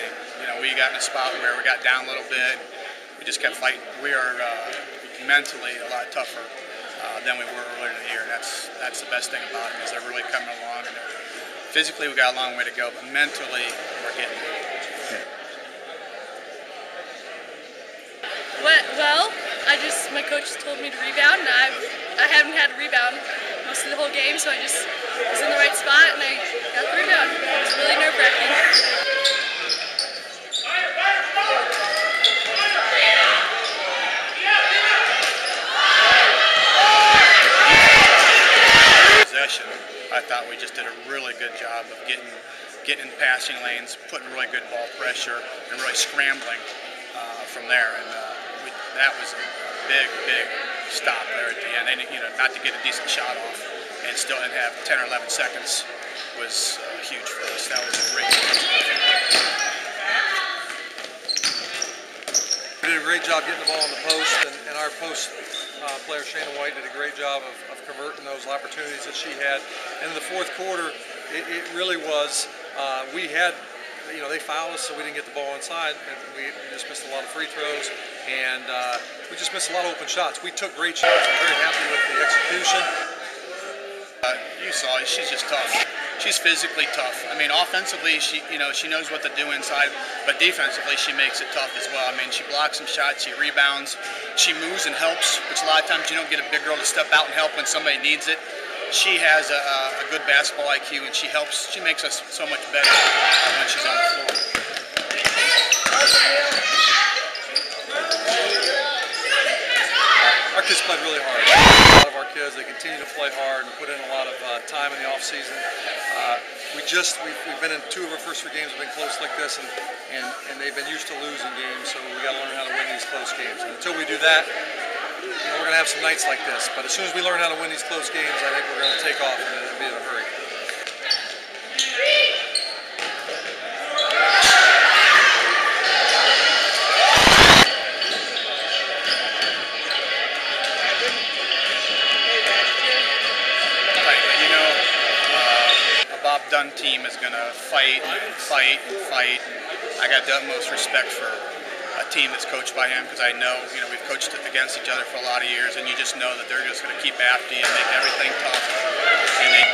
fighting. You know, we got in a spot where we got down a little bit. We just kept fighting. We are uh, mentally a lot tougher uh, than we were earlier in the year. And that's that's the best thing about them is they're really coming along. And physically, we got a long way to go, but mentally, we're getting there. Well, I just my coach told me to rebound, and I've I haven't had a rebound most of the whole game, so I just was in the right spot and I got the rebound. It was really nerve wracking. Possession, I thought we just did a really good job of getting getting in passing lanes, putting really good ball pressure, and really scrambling uh, from there. And uh, we, that was a big, big stop there at the end. And, you know, not to get a decent shot off and still didn't have 10 or 11 seconds was uh, huge for us. That was a great. Did a great job getting the ball in the post, and, and our post uh, player Shannon White did a great job of, of, converting those opportunities that she had. And in the fourth quarter, it, it really was. Uh, we had, you know, they fouled us, so we didn't get the ball inside, and we, we just missed a lot of free throws, and uh, we just missed a lot of open shots. We took great shots. I'm very happy with the execution. Uh, you saw it. She's just tough. She's physically tough. I mean, offensively, she you know she knows what to do inside, but defensively, she makes it tough as well. I mean, she blocks some shots, she rebounds, she moves and helps, which a lot of times you don't get a big girl to step out and help when somebody needs it. She has a, a good basketball IQ, and she helps. She makes us so much better when she's on the floor. Our kids played really hard. Our kids, they continue to play hard and put in a lot of uh, time in the off season. Uh, we just we've, we've, been in two of our first three games have been close like this, and, and and they've been used to losing games. So we got to learn how to win these close games. And until we do that, you know, we're going to have some nights like this. But as soon as we learn how to win these close games, I think we're going to take off and be in a hurry. Bob team is going to fight and fight and fight. I got the utmost respect for a team that's coached by him because I know, you know, we've coached against each other for a lot of years, and you just know that they're just going to keep after you and make everything tough. And they